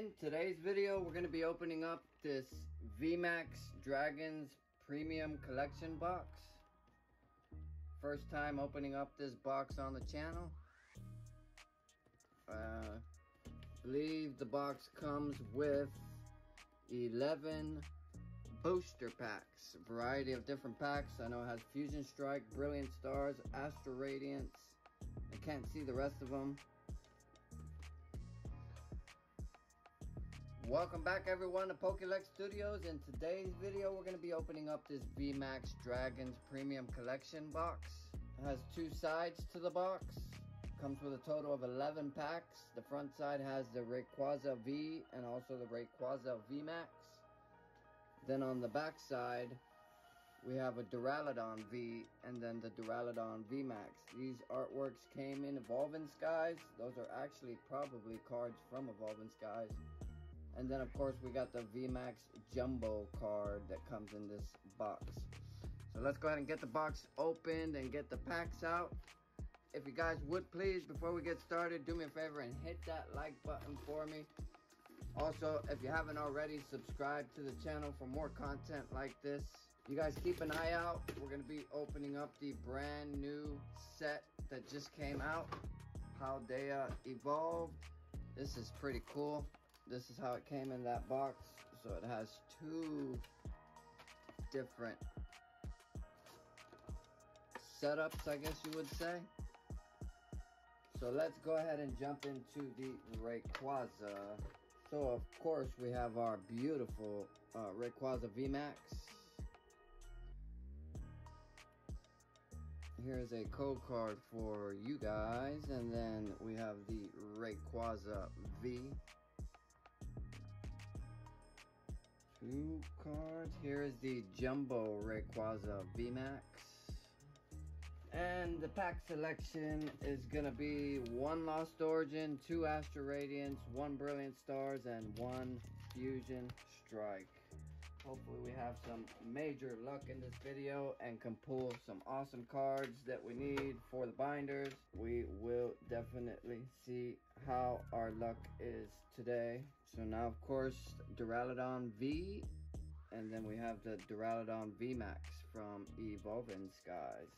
In today's video, we're going to be opening up this VMAX Dragons Premium Collection box. First time opening up this box on the channel. Uh, believe the box comes with 11 booster packs. Variety of different packs. I know it has Fusion Strike, Brilliant Stars, Astral Radiance. I can't see the rest of them. Welcome back everyone to Pokelex Studios. In today's video, we're going to be opening up this VMAX Dragons Premium Collection box. It has two sides to the box. Comes with a total of 11 packs. The front side has the Rayquaza V and also the Rayquaza VMAX. Then on the back side, we have a Duraludon V and then the Duraludon VMAX. These artworks came in Evolving Skies. Those are actually probably cards from Evolving Skies. And then of course we got the VMAX Jumbo card that comes in this box. So let's go ahead and get the box opened and get the packs out. If you guys would please, before we get started, do me a favor and hit that like button for me. Also, if you haven't already, subscribe to the channel for more content like this. You guys keep an eye out. We're going to be opening up the brand new set that just came out. Paldea Evolved. This is pretty cool this is how it came in that box. So it has two different setups, I guess you would say. So let's go ahead and jump into the Rayquaza. So of course we have our beautiful uh, Rayquaza VMAX. Here's a code card for you guys. And then we have the Rayquaza V. Two cards. Here is the Jumbo Rayquaza VMAX. And the pack selection is going to be one Lost Origin, two Astral Radiance, one Brilliant Stars, and one Fusion Strike. Hopefully we have some major luck in this video and can pull some awesome cards that we need for the binders. We will definitely see how our luck is today. So now of course Duraludon V and then we have the Duraludon VMAX from Evolving Skies.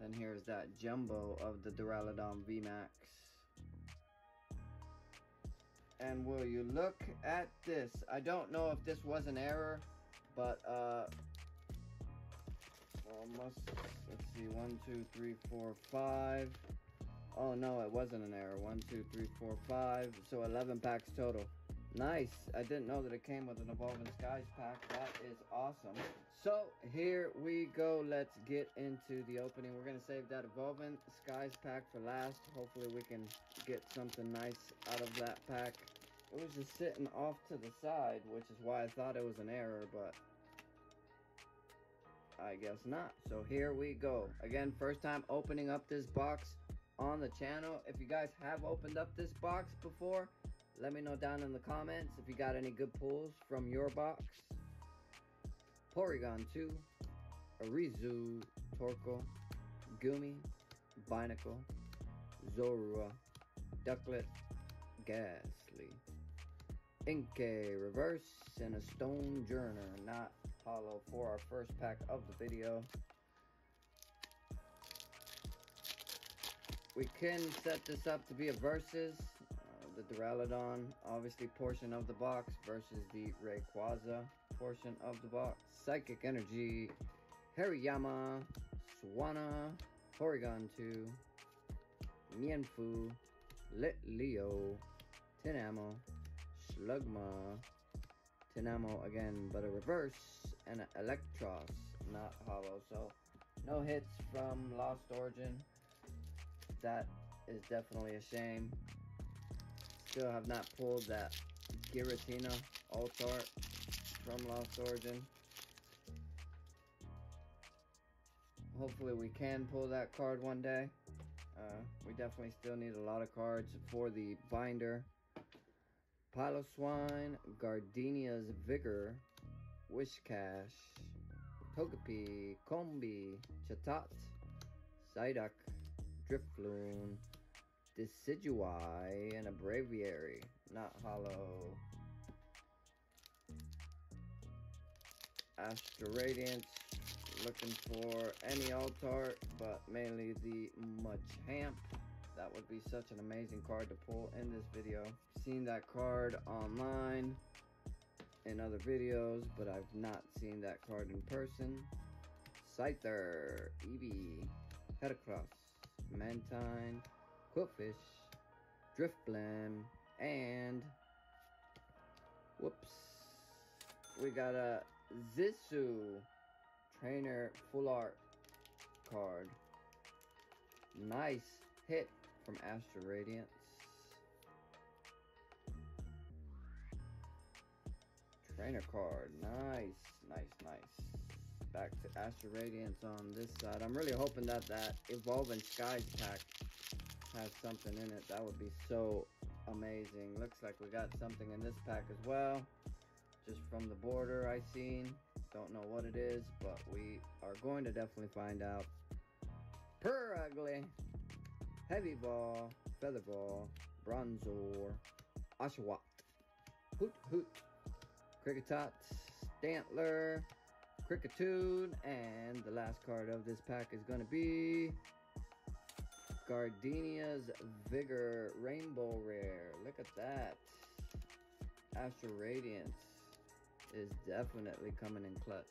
Then here's that jumbo of the Duraludon VMAX. And will you look at this? I don't know if this was an error, but uh, almost, let's see, one, two, three, four, five. Oh no, it wasn't an error. One, two, three, four, five. So 11 packs total. Nice. I didn't know that it came with an Evolving Skies pack. That is awesome. So here we go. Let's get into the opening. We're going to save that Evolving Skies pack for last. Hopefully we can get something nice out of that pack. It was just sitting off to the side, which is why I thought it was an error, but I guess not. So here we go. Again, first time opening up this box on the channel. If you guys have opened up this box before, let me know down in the comments if you got any good pulls from your box. Porygon 2, Arezu, Torkoal, Gumi, Binacle, Zorua, Ducklett, Gastly, Inkay Reverse, and a Stonjourner, not hollow for our first pack of the video. We can set this up to be a versus uh, the Duraludon, obviously portion of the box, versus the Rayquaza portion of the box. Psychic Energy, Hariyama, Swanna, Porygon 2, Mienfoo, Litleo, Tynamo, Slugma, Tynamo again, but a reverse, and an Eelektross, not hollow. So, no hits from Lost Origin. That is definitely a shame. Still have not pulled that Giratina Altart from Lost Origin. Hopefully we can pull that card one day. Uh, we definitely still need a lot of cards for the binder. Piloswine, Gardenia's Vigor, Whiscash, Togepi, Combee, Chatot, Psyduck, Drifloon, Decidueye, and a Braviary. Not hollow. Radiance. Looking for any Altart, but mainly the Machamp. That would be such an amazing card to pull in this video. Seen that card online in other videos, but I've not seen that card in person. Scyther, Eevee, Heracross, Mantine, Qwilfish, Drifblim, and whoops, we got a Zisu Trainer Full Art card. Nice hit from Astral Radiance. Trainer card. Nice, nice, nice. Back to Astral Radiance on this side. I'm really hoping that that Evolving Skies pack has something in it. That would be so amazing. Looks like we got something in this pack as well. Just from the border I seen. Don't know what it is, but we are going to definitely find out. Purugly. Heavy Ball, Feather Ball, Bronzor, Oshawott, Hoot Hoot, Kricketot, Stantler, Kricketune, and the last card of this pack is going to be Gardenia's Vigor Rainbow Rare. Look at that. Astral Radiance is definitely coming in clutch.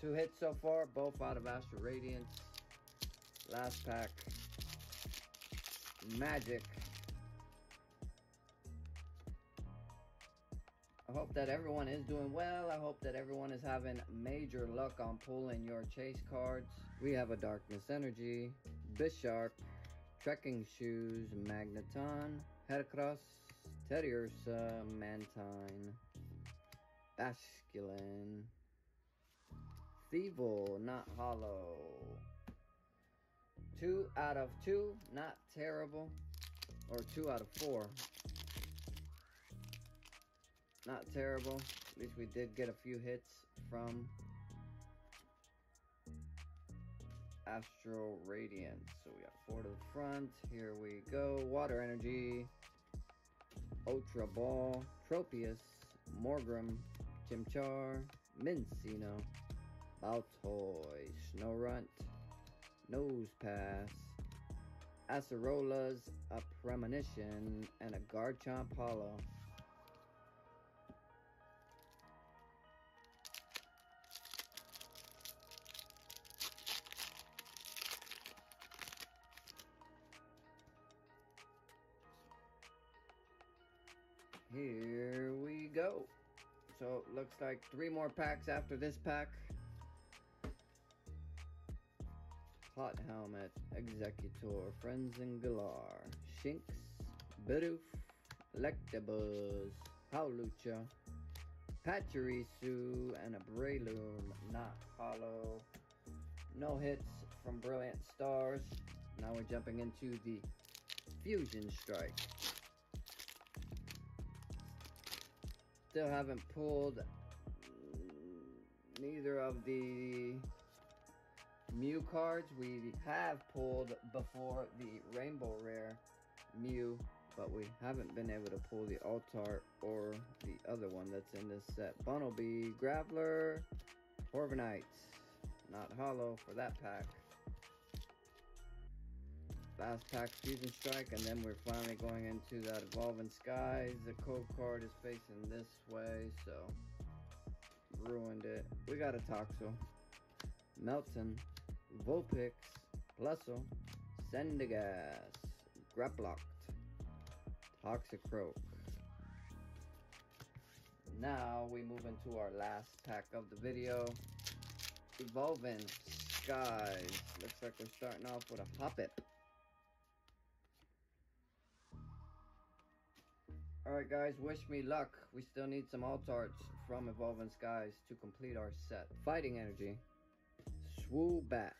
Two hits so far, both out of Astral Radiance. Last pack. Magic. I hope that everyone is doing well. I hope that everyone is having major luck on pulling your chase cards. We have a Darkness Energy, Bisharp, Trekking Shoes, Magneton, Heracross, Teddiursa, uh, Mantine, Basculin, Thievul, not hollow. Two out of two, not terrible. Or two out of four. Not terrible. At least we did get a few hits from Astral Radiance. So we got four to the front. Here we go. Water Energy. Ultra Ball. Tropius. Morgrem. Chimchar. Minccino. Baltoy. Snorunt. Nose Pass. Acerola's a Premonition. And a Garchomp Hollow. Here we go. So it looks like three more packs after this pack. Hot Helmet, Executor, Friends and Galar, Shinx, Bidoof, Electabuzz, Hawlucha, Pachirisu, and a Breloom, not hollow. No hits from Brilliant Stars. Now we're jumping into the Fusion Strike. Still haven't pulled neither of the Mew cards. We have pulled before the Rainbow Rare Mew, but we haven't been able to pull the Altart or the other one that's in this set. Bunnelby, Graveler, Corviknight. Not hollow for that pack. Last pack Fusion Strike, and then we're finally going into that Evolving Skies. The code card is facing this way, so ruined it. We got a Toxel, Meltan, Vulpix, Plusle, Sandygast, Grapploct, Toxicroak. Now we move into our last pack of the video. Evolving Skies. Looks like we're starting off with a Hoppip. Alright guys, wish me luck. We still need some Altarts from Evolving Skies to complete our set. Fighting Energy, Swoobat,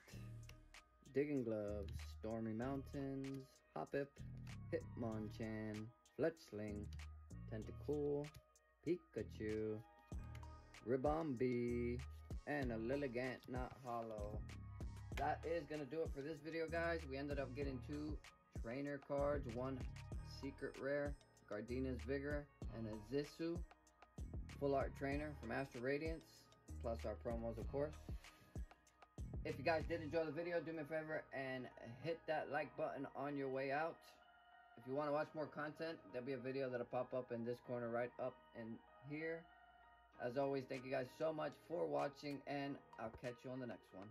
Digging Gloves, Stormy Mountains, Hoppip, Hitmonchan, Fletchling, Tentacool, Pikachu, Ribombee, and a Lilligant Not Hollow. that is going to do it for this video, guys. We ended up getting two trainer cards, one secret rare, Gardenia's Vigor, and a Zisu full art trainer from Astral Radiance, plus our promos, of course. If you guys did enjoy the video, do me a favor and hit that like button on your way out. If you want to watch more content, there'll be a video that'll pop up in this corner right up in here. As always, thank you guys so much for watching, and I'll catch you on the next one.